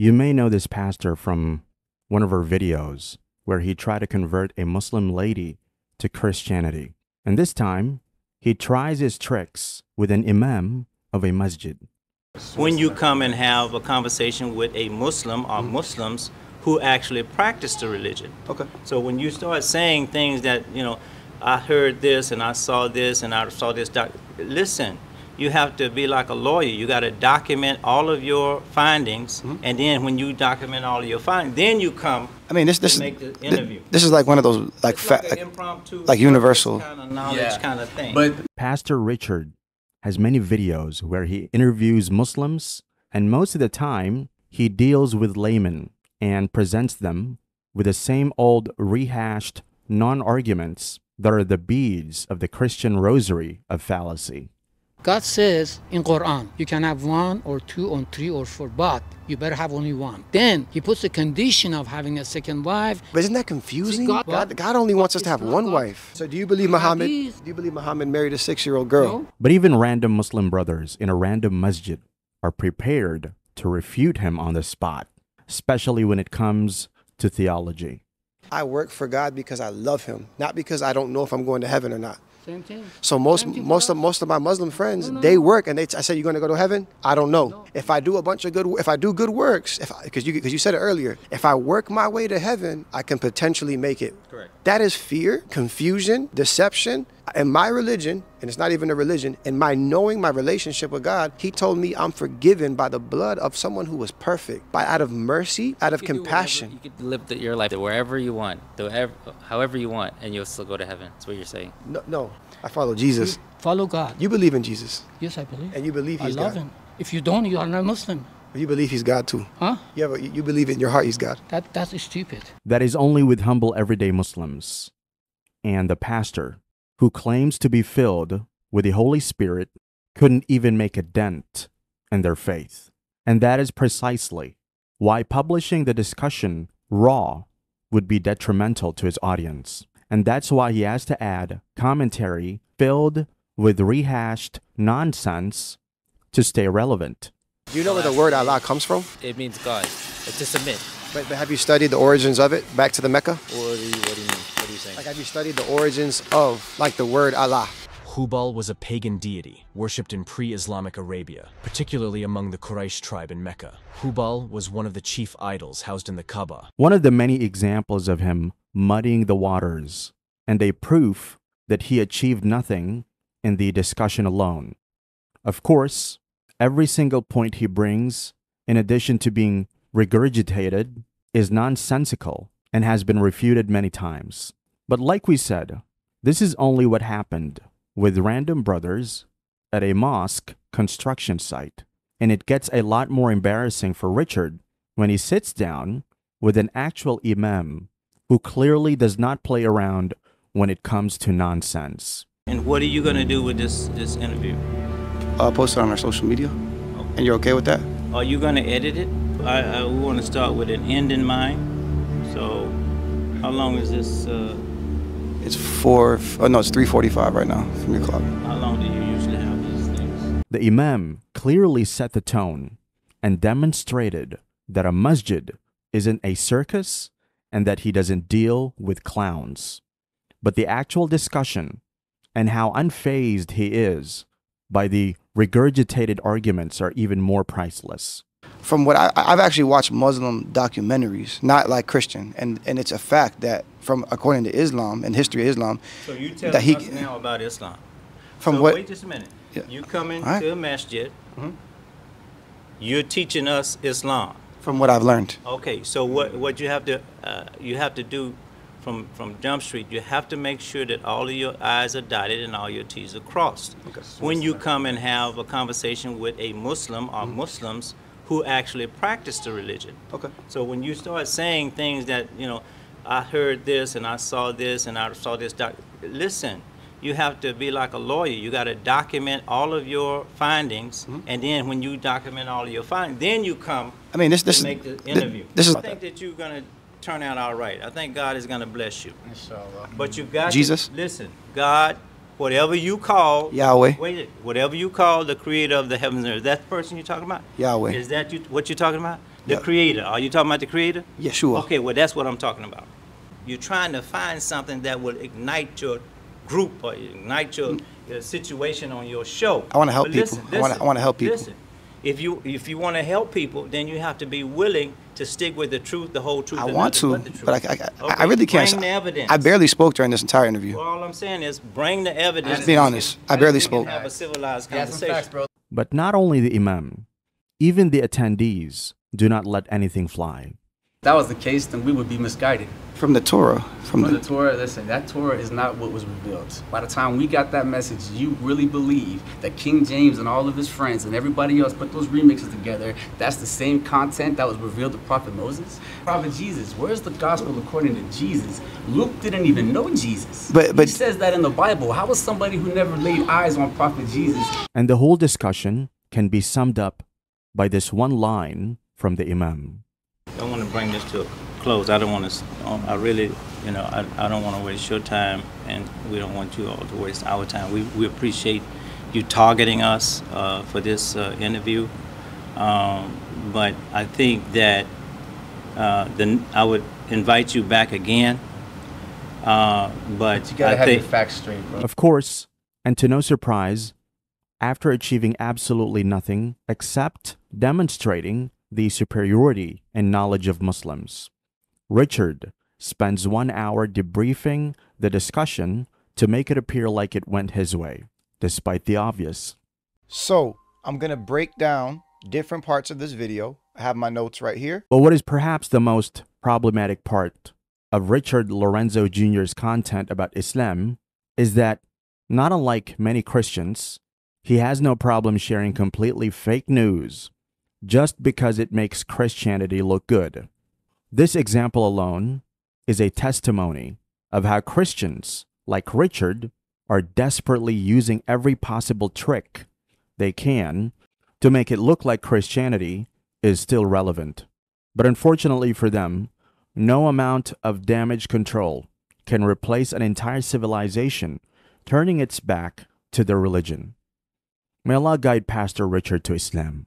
You may know this pastor from one of her videos where he tried to convert a Muslim lady to Christianity. And this time, he tries his tricks with an imam of a masjid. when you come and have a conversation with a Muslim or Muslims who actually practice the religion. Okay. So when you start saying things that, you know, I heard this and I saw this and I saw this, doc- listen, you have to be like a lawyer. You got to document all of your findings, mm-hmm. and then when you document all of your findings, then you come I mean, this this is make the interview. this is like one of those like It's fa- like, like, impromptu, like universal. kind of knowledge Yeah. kind of thing. But Pastor Richard has many videos where he interviews Muslims, and most of the time, he deals with laymen and presents them with the same old rehashed non arguments that are the beads of the Christian rosary of fallacy. God says in Quran, you can have one or two or three or four, but you better have only one. Then he puts the condition of having a second wife. But isn't that confusing? God- God, God only wants us to have It's one God. wife. So do you believe Muhammad? Do you believe Muhammad married a six-year-old girl? No? But even random Muslim brothers in a random masjid are prepared to refute him on the spot, especially when it comes to theology. I work for God because I love Him, not because I don't know if I'm going to heaven or not. Same thing. So most thing most of us. most of my Muslim friends, No, no, they no. work and they. I said, "You're going to go to heaven?" I don't know. If I do a bunch of good, if I do good works, if because you because you said it earlier, if I work my way to heaven, I can potentially make it. Correct. That is fear, confusion, deception. In my religion, and it's not even a religion, in my knowing my relationship with God, He told me I'm forgiven by the blood of someone who was perfect, by out of mercy, out of You can do whatever- compassion. You can live the, your life wherever you want, wherever, however you want, and you'll still go to heaven. That's what you're saying. No, no, I follow Jesus. Follow God. You believe in Jesus, yes, I believe. and you believe He's I He's love God. him. If you don't, you are not Muslim. You believe He's God too. Huh? You, have a, you believe in your heart He's God. That that's stupid. That is only with humble everyday Muslims. And the pastor, who claims to be filled with the Holy Spirit, couldn't even make a dent in their faith. And that is precisely why publishing the discussion raw would be detrimental to his audience. And that's why he has to add commentary filled with rehashed nonsense to stay relevant. Do you know where the word Allah comes from? It means God. It's to submit. But, but have you studied the origins of it back to the Mecca? What do you, what do you mean? What are you saying? Like, have you studied the origins of like the word Allah? Hubal was a pagan deity worshipped in pre Islamic Arabia, particularly among the Quraysh tribe in Mecca. Hubal was one of the chief idols housed in the Kaaba. One of the many examples of him muddying the waters, and a proof that he achieved nothing in the discussion alone. Of course, every single point he brings, in addition to being regurgitated, is nonsensical and has been refuted many times. But like we said, this is only what happened with random brothers at a mosque construction site. And it gets a lot more embarrassing for Richard when he sits down with an actual imam who clearly does not play around when it comes to nonsense. and what are you going to do with this this interview? Uh, post it on our social media. And you're okay with that? Are you going to edit it? I, I we want to start with an end in mind. So, how long is this? Uh, It's four. Oh no, it's three forty-five right now from your clock. how long do you usually have these things? The imam clearly set the tone and demonstrated that a masjid isn't a circus and that he doesn't deal with clowns. But the actual discussion and how unfazed he is by the regurgitated arguments are even more priceless. From what I, I've actually watched Muslim documentaries, not like Christian, and and it's a fact that from according to Islam and history of Islam, So you tell That he- us now about Islam. from so what wait just a minute. Yeah. You come into right. a masjid. You're teaching us Islam. from what I've learned. Okay, so what what you have to uh, you have to do from from Jump Street, you have to make sure that all of your I's are dotted and all your T's are crossed. When you come and have a conversation with a Muslim or Muslims who actually practice the religion. Okay. So when you start saying things that you know, I heard this and I saw this and I saw this. Doc- listen, you have to be like a lawyer. You got to document all of your findings, mm-hmm. and then when you document all of your findings, then you come I mean, this this to make the thi- interview. This is I think that you're gonna turn out all right. I think God is gonna bless you. Inshallah. But you've got Jesus? To, listen, God, whatever you call Yahweh. Wait, whatever you call the Creator of the heavens and earth. That person you're talking about. Yahweh. Is that you? What you're talking about? The creator. Are you talking about the creator? Yeshua. Okay, well, that's what I'm talking about. You're trying to find something that will ignite your group or ignite your, mm. your situation on your show. I wanna help But people. I wanna- I wanna help people. Listen, if you if you want to help people, then you have to be willing to stick with the truth, the whole truth. I and want to, but, but I, I, I, I really can't. Bring the evidence. I barely spoke during this entire interview. Well, all I'm saying is bring the evidence. Just being honest, I barely spoke. Have a civilized conversation. facts, bro. But not only the Imam, even the attendees do not let anything fly. If that was the case, then we would be misguided. From the Torah, from From the the Torah, listen, that Torah is not what was revealed. By the time we got that message, you really believe that King James and all of his friends and everybody else put those remixes together. That's the same content that was revealed to Prophet Moses. Prophet Jesus, where's the gospel according to Jesus? Luke didn't even know Jesus. But- but- he says that in the Bible. How was somebody who never laid eyes on Prophet Jesus And the whole discussion can be summed up by this one line from the Imam. I want to bring this to a close. I don't want to. I really, you know, I, I don't want to waste your time, and we don't want you all to waste our time. We, we appreciate you targeting us uh, for this uh, interview, um, but I think that uh, the, I would invite you back again. Uh, but You gotta I have your facts straight, bro. Of course, and to no surprise, after achieving absolutely nothing except demonstrating the superiority and knowledge of Muslims, Richard spends one hour debriefing the discussion to make it appear like it went his way, despite the obvious. So I'm gonna break down different parts of this video. I have my notes right here. But what is perhaps the most problematic part of Richard Lorenzo Jr.'s content about Islam is that, not unlike many Christians, he has no problem sharing completely fake news just because it makes Christianity look good. This example alone is a testimony of how Christians, like Richard, are desperately using every possible trick they can to make it look like Christianity is still relevant. But unfortunately for them, no amount of damage control can replace an entire civilization turning its back to their religion. May Allah guide Pastor Richard to Islam.